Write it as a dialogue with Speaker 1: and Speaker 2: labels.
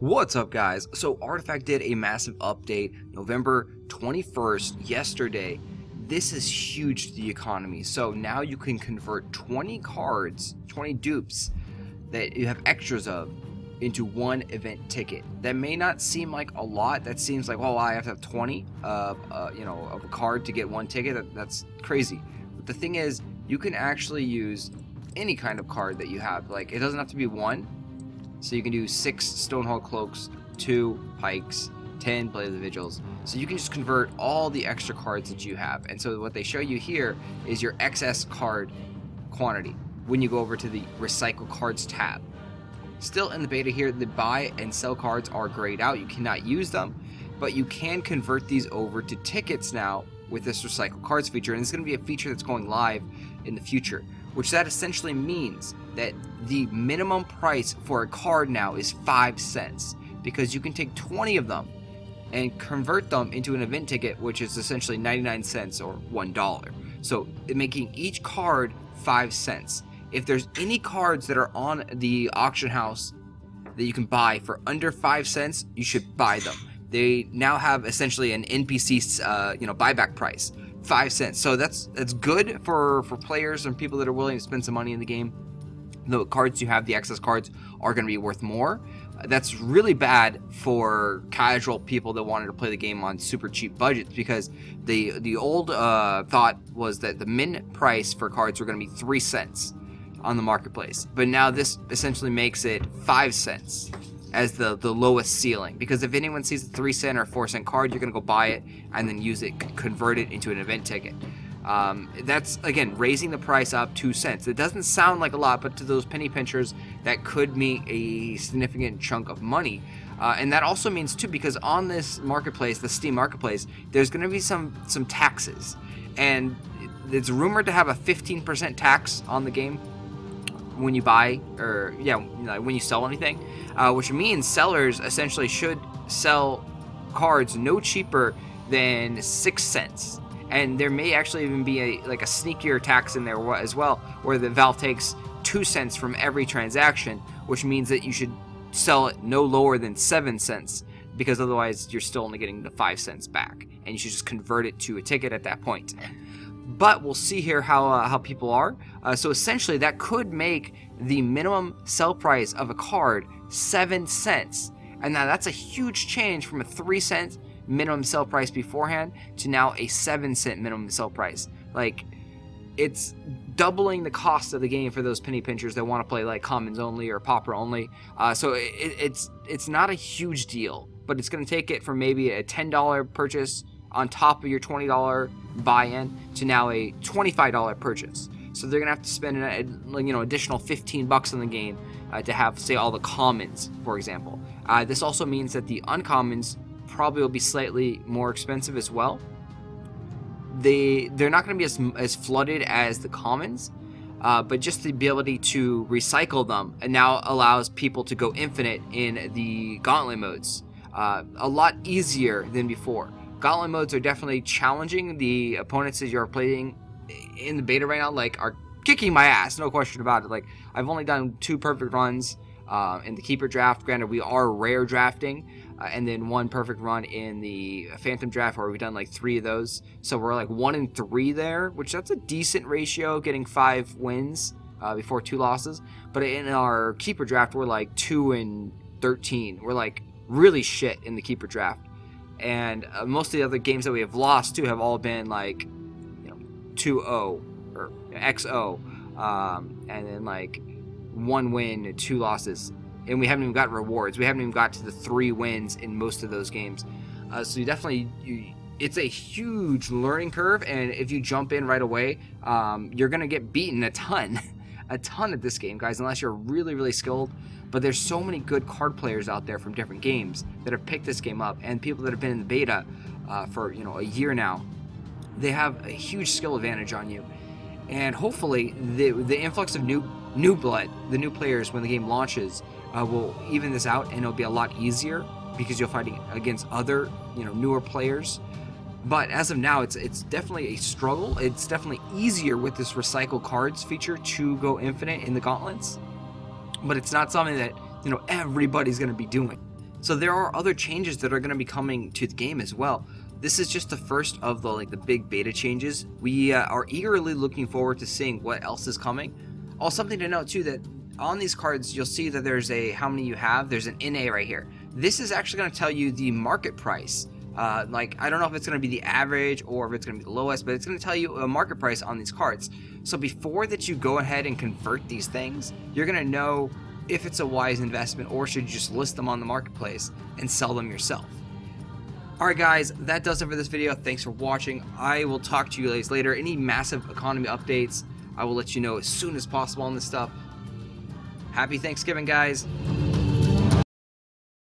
Speaker 1: What's up, guys? So, Artifact did a massive update November 21st, yesterday. This is huge to the economy. So, now you can convert 20 cards, 20 dupes that you have extras of into one event ticket. That may not seem like a lot. That seems like, well, I have to have 20 of, uh, you know, of a card to get one ticket. That, that's crazy. But the thing is, you can actually use any kind of card that you have. Like, it doesn't have to be one so you can do six Stonehall Cloaks, two Pikes, 10 Blade of the Vigils. So you can just convert all the extra cards that you have. And so what they show you here is your excess card quantity when you go over to the Recycle Cards tab. Still in the beta here, the buy and sell cards are grayed out. You cannot use them, but you can convert these over to tickets now with this Recycle Cards feature. And it's going to be a feature that's going live in the future which that essentially means that the minimum price for a card now is 5 cents because you can take 20 of them and convert them into an event ticket which is essentially 99 cents or $1. So making each card 5 cents. If there's any cards that are on the auction house that you can buy for under 5 cents, you should buy them. They now have essentially an NPC uh, you know buyback price five cents. So that's that's good for for players and people that are willing to spend some money in the game. The cards you have, the excess cards, are going to be worth more. That's really bad for casual people that wanted to play the game on super cheap budgets because the the old uh, thought was that the min price for cards were going to be three cents on the marketplace, but now this essentially makes it five cents as the, the lowest ceiling. Because if anyone sees a 3 cent or 4 cent card, you're going to go buy it and then use it, convert it into an event ticket. Um, that's, again, raising the price up 2 cents. It doesn't sound like a lot, but to those penny pinchers, that could mean a significant chunk of money. Uh, and that also means, too, because on this marketplace, the Steam marketplace, there's going to be some, some taxes. And it's rumored to have a 15% tax on the game when you buy or yeah when you sell anything uh, which means sellers essentially should sell cards no cheaper than six cents. And there may actually even be a like a sneakier tax in there as well where the valve takes two cents from every transaction which means that you should sell it no lower than seven cents because otherwise you're still only getting the five cents back and you should just convert it to a ticket at that point but we'll see here how uh, how people are. Uh, so essentially, that could make the minimum sell price of a card seven cents, and now that's a huge change from a three cent minimum sell price beforehand to now a seven cent minimum sell price. Like, it's doubling the cost of the game for those penny pinchers that want to play like commons only or pauper only. Uh, so it, it's it's not a huge deal, but it's going to take it from maybe a ten dollar purchase on top of your $20 buy-in to now a $25 purchase. So they're gonna have to spend an, you know additional 15 bucks on the game uh, to have say all the commons, for example. Uh, this also means that the uncommons probably will be slightly more expensive as well. They they're not gonna be as as flooded as the commons, uh, but just the ability to recycle them and now allows people to go infinite in the gauntlet modes. Uh, a lot easier than before. Gauntlet modes are definitely challenging. The opponents that you're playing in the beta right now, like, are kicking my ass, no question about it. Like, I've only done two perfect runs uh, in the keeper draft. Granted, we are rare drafting, uh, and then one perfect run in the phantom draft, where we've done like three of those. So we're like one in three there, which that's a decent ratio, getting five wins uh, before two losses. But in our keeper draft, we're like two and thirteen. We're like really shit in the keeper draft and uh, most of the other games that we have lost too have all been like you know 2-0 or XO um, and then like one win two losses. And we haven't even got rewards. We haven't even got to the three wins in most of those games. Uh, so you definitely you, it's a huge learning curve. And if you jump in right away um, you're gonna get beaten a ton a ton at this game guys unless you're really really skilled but there's so many good card players out there from different games that have picked this game up, and people that have been in the beta uh, for you know a year now. They have a huge skill advantage on you, and hopefully the the influx of new new blood, the new players when the game launches, uh, will even this out, and it'll be a lot easier because you're fighting against other you know newer players. But as of now, it's it's definitely a struggle. It's definitely easier with this recycle cards feature to go infinite in the gauntlets but it's not something that you know everybody's going to be doing. So there are other changes that are going to be coming to the game as well. This is just the first of the like the big beta changes. We uh, are eagerly looking forward to seeing what else is coming. Also, something to note too that on these cards you'll see that there's a how many you have. There's an NA right here. This is actually going to tell you the market price. Uh, like I don't know if it's going to be the average or if it's going to be the lowest, but it's going to tell you a market price on these cards. So before that you go ahead and convert these things, you're going to know if it's a wise investment or should you just list them on the marketplace and sell them yourself. Alright guys, that does it for this video. Thanks for watching. I will talk to you guys later. Any massive economy updates, I will let you know as soon as possible on this stuff. Happy Thanksgiving, guys.